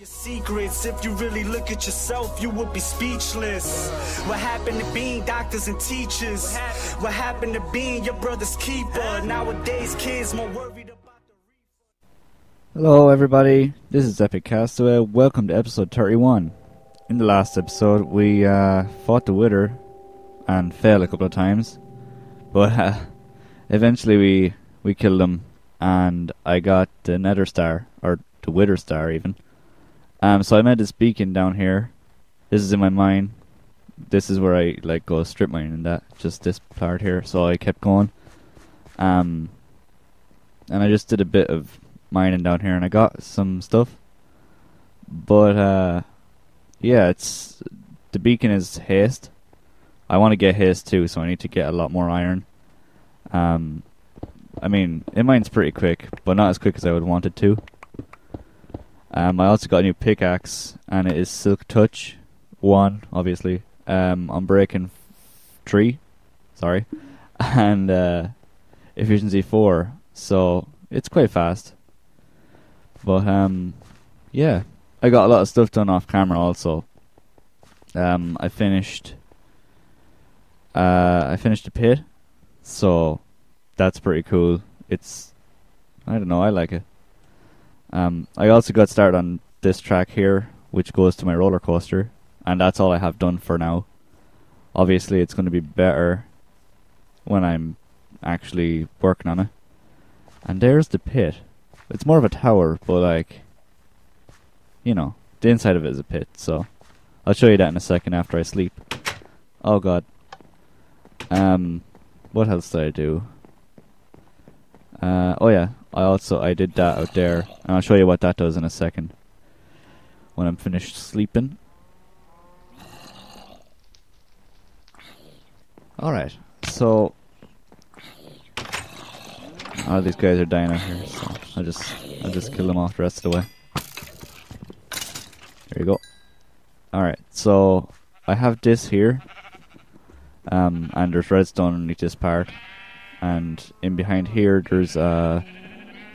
Your secrets, if you really look at yourself, you would be speechless. What happened to being doctors and teachers? What happened to being your brother's keeper? Nowadays, kids more worried about the Hello, everybody. This is Epic Castaway. Welcome to episode 31. In the last episode, we uh, fought the Wither and failed a couple of times, but uh, eventually we we killed him, and I got the Nether Star or the Wither Star even. Um, so I made this beacon down here. This is in my mine. This is where I like go strip mining and that. Just this part here. So I kept going. Um, and I just did a bit of mining down here, and I got some stuff. But uh, yeah, it's the beacon is haste. I want to get haste too, so I need to get a lot more iron. Um, I mean, it mines pretty quick, but not as quick as I would want it to. Um, I also got a new pickaxe, and it is Silk Touch one, obviously. Um, Unbreaking three, sorry, and uh, Efficiency four. So it's quite fast. But um, yeah, I got a lot of stuff done off camera also. Um, I finished. Uh, I finished a pit, so that's pretty cool. It's, I don't know, I like it. Um, I also got started on this track here, which goes to my roller coaster, and that's all I have done for now. Obviously, it's going to be better when I'm actually working on it. And there's the pit. It's more of a tower, but like, you know, the inside of it is a pit. So I'll show you that in a second after I sleep. Oh god. Um, what else did I do? Uh, oh yeah, I also I did that out there, and I'll show you what that does in a second. When I'm finished sleeping. All right, so all these guys are dying out here, so I'll just I'll just kill them off the rest of the way. There you go. All right, so I have this here, um, and there's redstone underneath this part, and in behind here there's a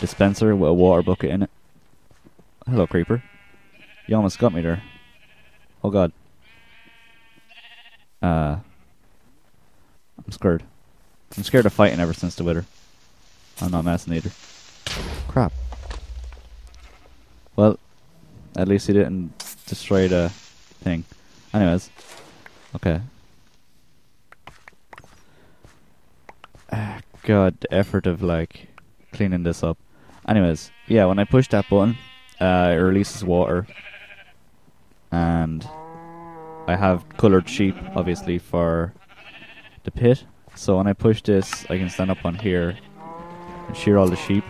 dispenser with a water bucket in it. Hello, creeper. You almost got me there. Oh god. Uh, I'm scared. I'm scared of fighting ever since the Wither. I'm not messing either. Crap. Well, at least he didn't destroy the thing. Anyways. Okay. Ah, God, the effort of like cleaning this up. Anyways, yeah, when I push that button, uh, it releases water. And I have colored sheep, obviously, for the pit. So when I push this, I can stand up on here and shear all the sheep.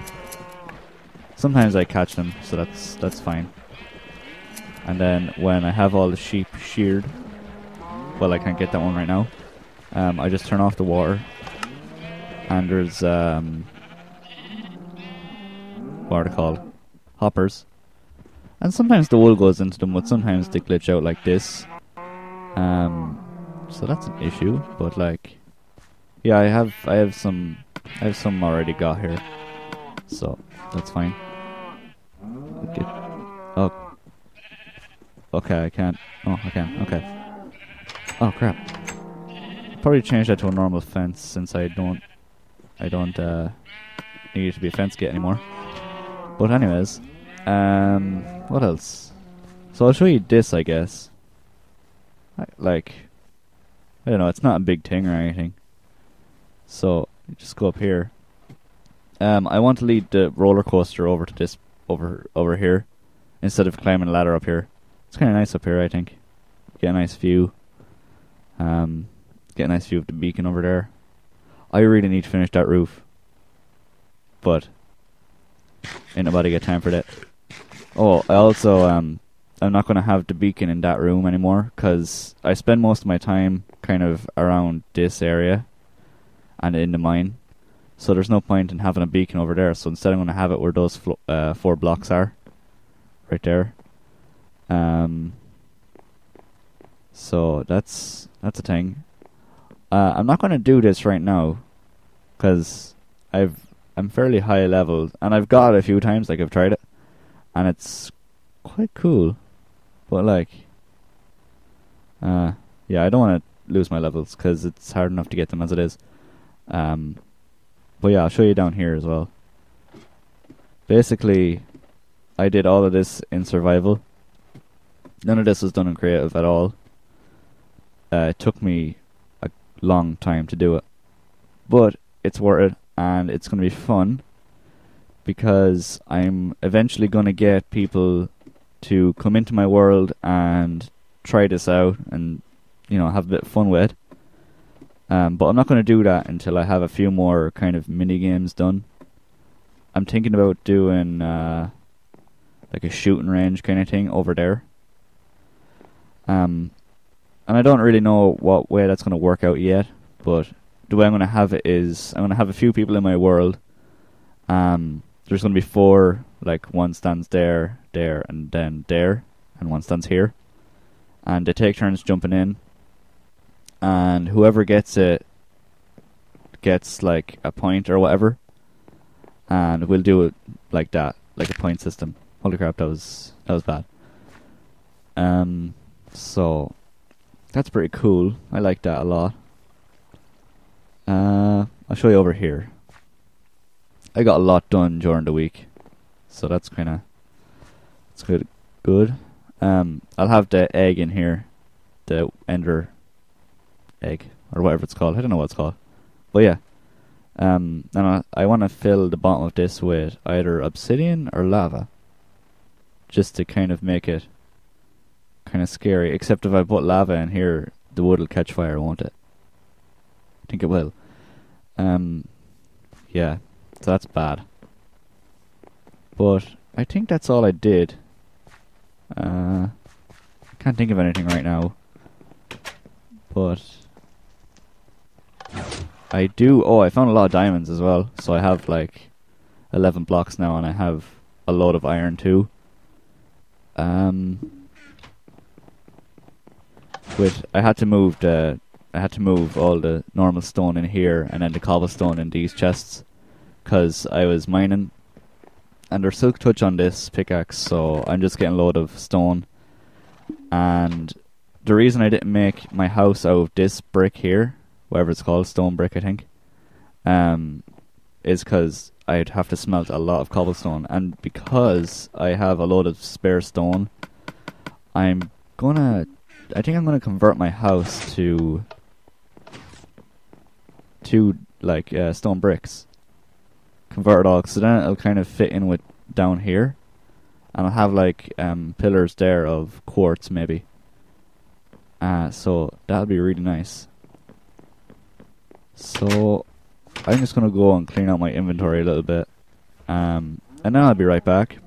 Sometimes I catch them, so that's that's fine. And then when I have all the sheep sheared, well, I can't get that one right now. Um, I just turn off the water, and there's um, what are called? Hoppers. And sometimes the wool goes into them, but sometimes they glitch out like this. Um, so that's an issue. But like, yeah, I have I have some I have some already got here, so that's fine. Get, oh, okay, I can't. Oh, I can. Okay. Oh crap. Probably change that to a normal fence since I don't I don't uh, need it to be a fence gate anymore. But anyways, um, what else? So I'll show you this, I guess. I, like, I don't know, it's not a big thing or anything. So just go up here. Um, I want to lead the roller coaster over to this over over here instead of climbing a ladder up here. It's kind of nice up here, I think. Get a nice view. Um, get a nice view of the beacon over there. I really need to finish that roof, but ain't nobody got time for that. Oh, I also um, I'm not gonna have the beacon in that room anymore because I spend most of my time kind of around this area and in the mine. So there's no point in having a beacon over there. So instead, I'm going to have it where those uh, four blocks are, right there. Um. So that's that's a thing. Uh, I'm not going to do this right now, because I've I'm fairly high leveled, and I've got it a few times. Like I've tried it, and it's quite cool. But like, uh, yeah, I don't want to lose my levels because it's hard enough to get them as it is. Um, but yeah, I'll show you down here as well. Basically, I did all of this in survival. None of this was done in creative at all. Uh, it took me a long time to do it, but it's worth it, and it's going to be fun because I'm eventually going to get people to come into my world and try this out and you know have a bit of fun with. Um, but I'm not going to do that until I have a few more kind of mini games done. I'm thinking about doing uh, like a shooting range kind of thing over there. Um, and I don't really know what way that's going to work out yet. But the way I'm going to have it is I'm going to have a few people in my world. Um, there's going to be four, like one stands there, there, and then there, and one stands here. And they take turns jumping in. And whoever gets it gets like a point or whatever. And we'll do it like that, like a point system. Holy crap, that was that was bad. Um, so that's pretty cool. I like that a lot. Uh, I'll show you over here. I got a lot done during the week, so that's kind of it's good. Good. Um, I'll have the egg in here, the ender egg or whatever it's called. I don't know what it's called, but yeah. Um, and I, I want to fill the bottom of this with either obsidian or lava, just to kind of make it kind of scary. Except if I put lava in here, the wood will catch fire, won't it? I think it will. Um, yeah, so that's bad. But I think that's all I did. Uh, can't think of anything right now. But I do. Oh, I found a lot of diamonds as well. So I have like 11 blocks now, and I have a load of iron too. Um, with I had to move the I had to move all the normal stone in here and then the cobblestone in these chests because I was mining. And there's silk touch on this pickaxe, so I'm just getting a load of stone. And the reason I didn't make my house out of this brick here, whatever it's called, stone brick, I think, um, is because I'd have to smelt a lot of cobblestone. And because I have a load of spare stone, I'm gonna I think I'm gonna convert my house to to like uh, stone bricks. Convert all, so then it'll kind of fit in with down here, and I'll have like um, pillars there of quartz maybe. Uh, so that'll be really nice. So I'm just gonna go and clean out my inventory a little bit, um, and then I'll be right back.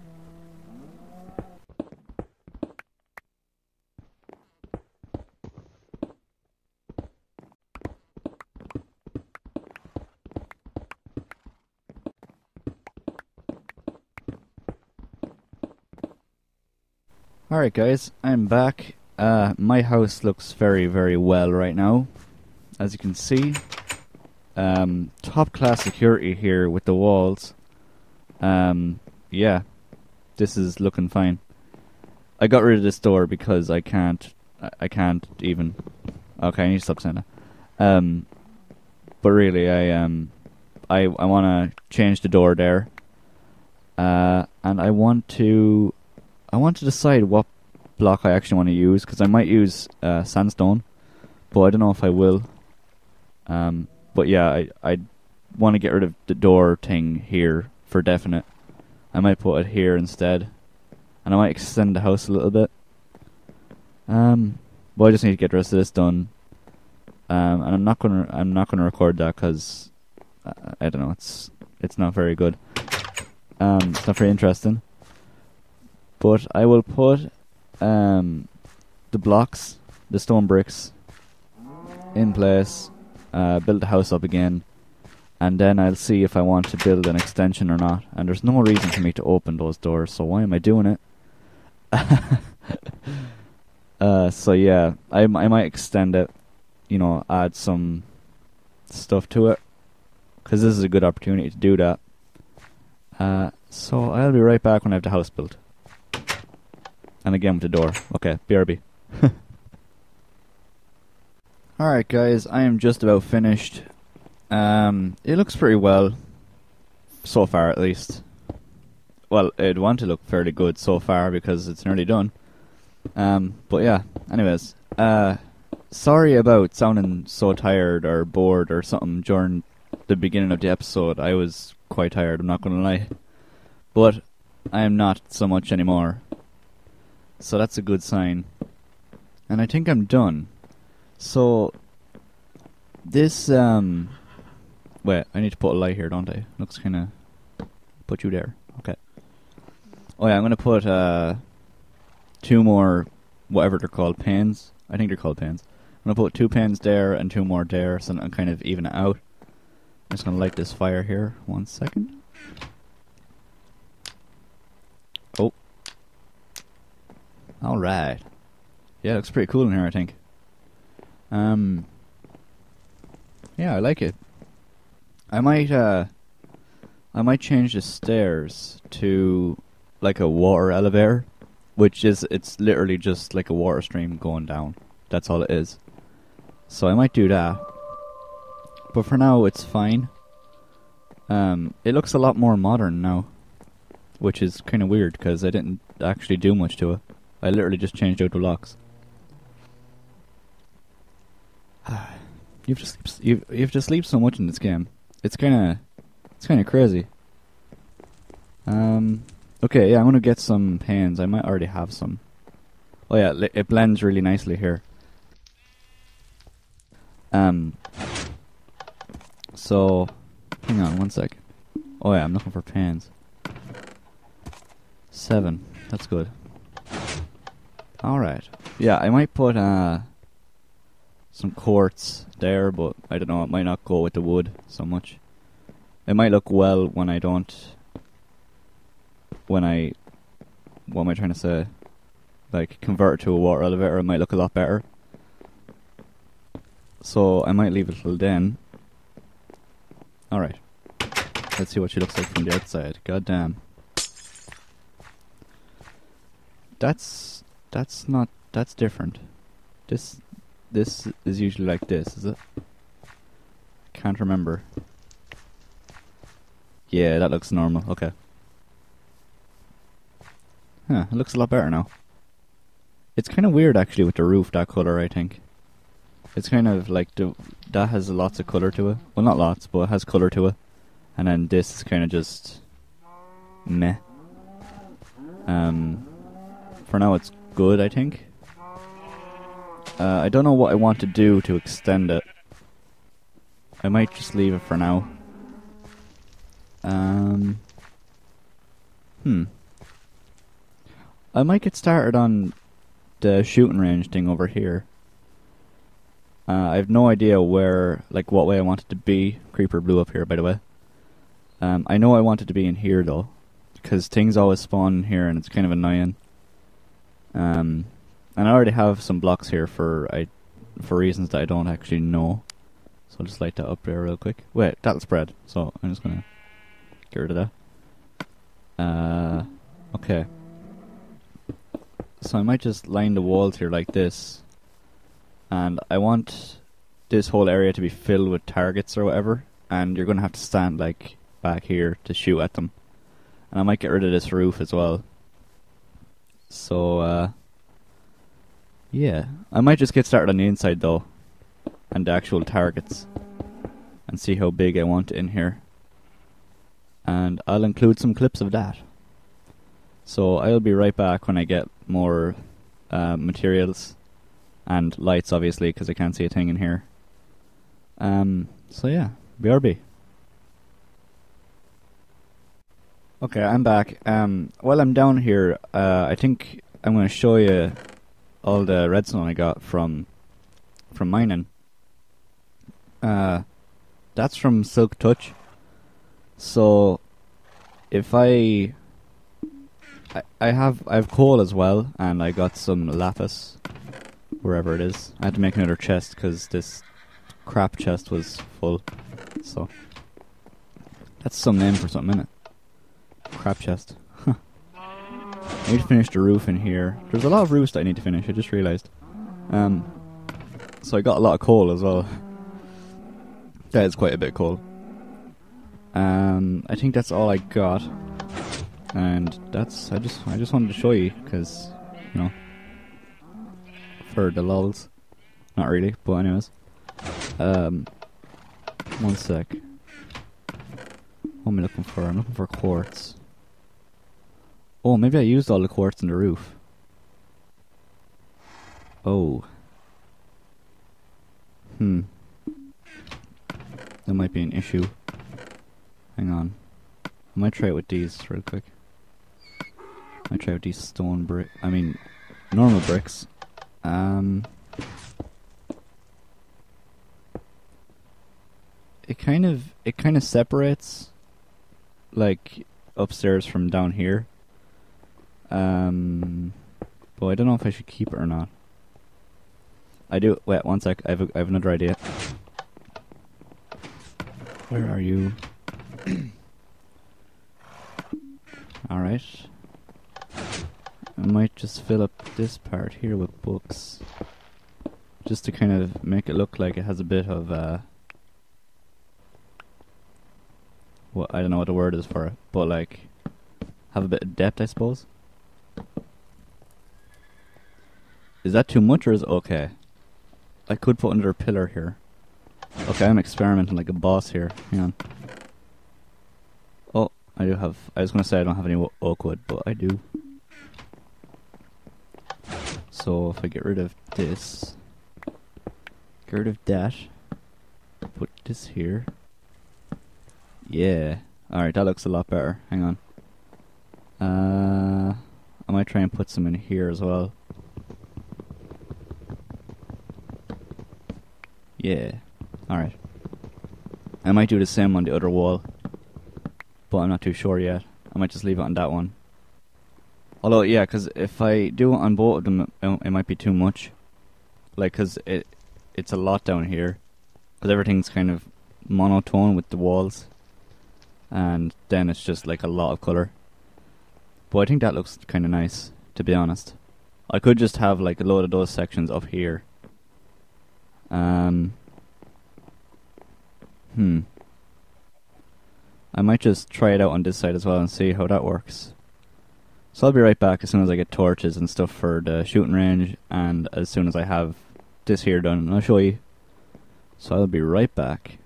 Alright guys, I'm back. Uh, my house looks very, very well right now. As you can see, um, top class security here with the walls. Um, yeah, this is looking fine. I got rid of this door because I can't, I, can't even. Okay, I need to stop saying that. Um, but really, I um, I I want to change the door there. Uh, and I want to I want to decide what block I actually want to use because I might use uh, sandstone, but I don't know if I will. Um, but yeah, I I want to get rid of the door thing here for definite. I might put it here instead, and I might extend the house a little bit. Um, but I just need to get the rest of this done. Um, and I'm not gonna I'm not gonna record that because uh, I don't know it's it's not very good. Um, it's not very interesting. But I will put um, the blocks, the stone bricks, in place, uh, build the house up again, and then I'll see if I want to build an extension or not. And there's no reason for me to open those doors, so why am I doing it? uh, so yeah, I I might extend it, you know, add some stuff to it, because this is a good opportunity to do that. Uh, so I'll be right back when I have the house built. And again with the door. Okay, BRB. Alright guys, I am just about finished. Um, it looks pretty well. So far at least. Well, it'd want to look fairly good so far because it's nearly done. Um, but yeah, anyways. Uh, sorry about sounding so tired or bored or something during the beginning of the episode. I was quite tired, I'm not gonna lie. But I am not so much anymore. So that's a good sign. And I think I'm done. So this um wait, I need to put a light here, don't I? Looks kinda put you there. Okay. Oh yeah, I'm gonna put uh two more whatever they're called, pans. I think they're called pans. I'm gonna put two pans there and two more there so that I kind of even it out. I'm just gonna light this fire here. One second. Alright. Yeah, it looks pretty cool in here, I think. Um. Yeah, I like it. I might, uh. I might change the stairs to like a water elevator, which is, it's literally just like a water stream going down. That's all it is. So I might do that. But for now, it's fine. Um, it looks a lot more modern now, which is kind of weird because I didn't actually do much to it. I literally just changed out the locks. you've just you've you've just sleep so much in this game. It's kind of it's kind of crazy. Um. Okay, yeah, I'm gonna get some pans. I might already have some. Oh yeah, it blends really nicely here. Um. So, hang on one sec. Oh yeah, I'm looking for pans. Seven. That's good. Alright. Yeah, I might put uh some quartz there, but I don't know, it might not go with the wood so much. It might look well when I don't when I what am I trying to say? Like convert it to a water elevator, it might look a lot better. So I might leave it till then. Alright. Let's see what she looks like from the outside. God damn. That's that's not that's different. This this is usually like this, is it? Can't remember. Yeah, that looks normal. Okay. Huh, it looks a lot better now. It's kind of weird actually with the roof, that colour, I think. It's kind of like the that has lots of colour to it. Well, not lots, but it has colour to it. And then this is kind of just meh. Um, for now it's good, I think. Uh, I don't know what I want to do to extend it. I might just leave it for now. Um, hmm. I might get started on the shooting range thing over here. Uh, I have no idea where, like, what way I want it to be. Creeper blew up here, by the way. Um, I know I want it to be in here, though, because things always spawn here, and it's kind of annoying. Um, and I already have some blocks here for I, for reasons that I don't actually know. So I'll just light that up there real quick. Wait, that'll spread. So I'm just gonna get rid of that. Uh, okay. So I might just line the walls here like this. And I want this whole area to be filled with targets or whatever. And you're to have to stand like back here to shoot at them. And I might get rid of this roof as well. So, uh, yeah. I might just get started on the inside though. And the actual targets. And see how big I want in here. And I'll include some clips of that. So I'll be right back when I get more uh, materials and lights, obviously, because I can't see a thing in here. Um, so yeah, BRB. Okay, I'm back. Um, while I'm down here, uh, I think I'm going to show you all the redstone I got from from mining. Uh, that's from Silk Touch. So, if I I, I have I have coal as well, and I got some lapis, wherever it is. I had to make another chest because this crap chest was full. So that's some name for something, innit? Crap chest. I need to finish the roof in here. There's a lot of roofs that I need to finish. I just realised. Um, so I got a lot of coal as well. That is quite a bit of coal. Um, I think that's all I got, and that's I just I just wanted to show you because you know for the lulls, not really, but anyways. Um, one sec. What am I looking for? I'm looking for quartz. Oh, maybe I used all the quartz in the roof. Oh. Hmm. That might be an issue. Hang on. I might try it with these real quick. I might try with these stone brick. I mean, normal bricks. Um. It kind of it kind of separates, like upstairs from down here. Um, but I don't know if I should keep it or not. I do. Wait, one sec. I have, a, I have another idea. Where are you? Alright. I might just fill up this part here with books. Just to kind of make it look like it has a bit of, uh... Well, I don't know what the word is for it, but like... Have a bit of depth, I suppose. Is that too much or is it okay? I could put another pillar here. Okay, I'm experimenting like a boss here. Hang on. Oh, I do have... I was going to say I don't have any oak wood, but I do. So if I get rid of this... Get rid of that. Put this here. Yeah. Alright, that looks a lot better. Hang on. Uh, I might try and put some in here as well. Yeah. Alright. I might do the same on the other wall. But I'm not too sure yet. I might just leave it on that one. Although, yeah, because if I do it on both of them, it, might be too much. Like, because it, it's a lot down here. Because everything's kind of monotone with the walls. And then it's just like a lot of colour. But I think that looks kind of nice, to be honest. I could just have like a load of those sections up here um, hmm. I might just try it out on this side as well and see how that works. So I'll be right back as soon as I get torches and stuff for the shooting range and as soon as I have this here done and I'll show you. So I'll be right back.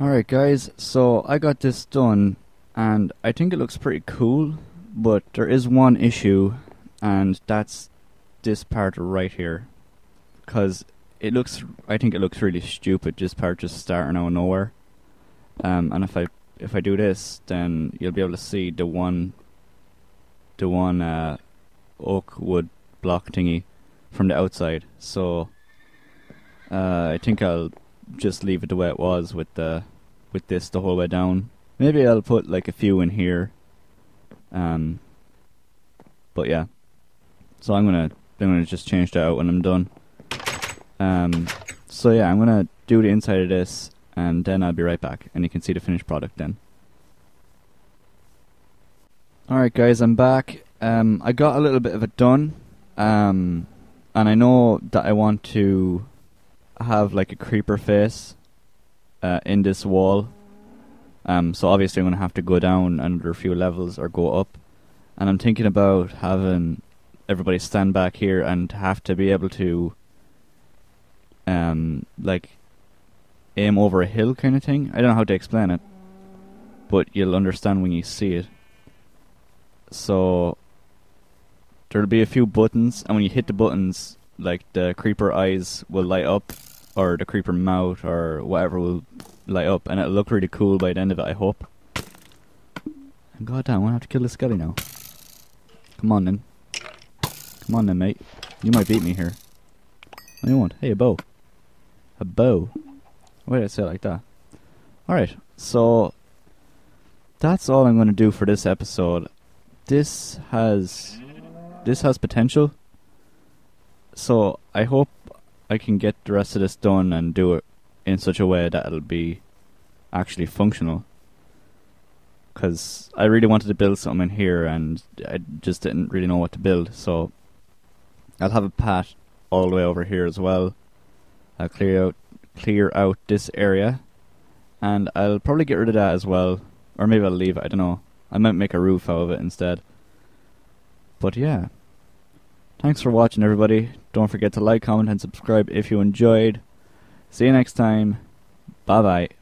Alright guys, so I got this done and I think it looks pretty cool, but there is one issue and that's this part right here because it looks. I think it looks really stupid. Just part just starting out of nowhere. Um, and if I if I do this, then you'll be able to see the one, the one uh, oak wood block thingy from the outside. So uh, I think I'll just leave it the way it was with the with this the whole way down. Maybe I'll put like a few in here. Um, but yeah. So I'm gonna I'm gonna just change that out when I'm done. Um, so yeah, I'm gonna do the inside of this, and then I'll be right back, and you can see the finished product then. Alright guys, I'm back. Um, I got a little bit of it done, um, and I know that I want to have like a creeper face uh, in this wall. Um, so obviously I'm gonna have to go down under a few levels or go up, and I'm thinking about having everybody stand back here and have to be able to um, like aim over a hill kind of thing. I don't know how to explain it, but you'll understand when you see it. So there'll be a few buttons, and when you hit the buttons, like the creeper eyes will light up, or the creeper mouth, or whatever will light up, and it'll look really cool by the end of it. I hope. And god damn, I wanna have to kill this skelly now. Come on then. Come on then, mate. You might beat me here. Do you want? Hey, a bow. A bow. Why did I say like that? Alright, so that's all I'm going to do for this episode. This has this has potential. So I hope I can get the rest of this done and do it in such a way that it'll be actually functional. because I really wanted to build something in here, and I just didn't really know what to build. So I'll have a path all the way over here as well. I'll clear out clear out this area, and I'll probably get rid of that as well, or maybe I'll leave it. I don't know. I might make a roof out of it instead. But yeah. Thanks for watching, everybody. Don't forget to like, comment, and subscribe if you enjoyed. See you next time. Bye bye.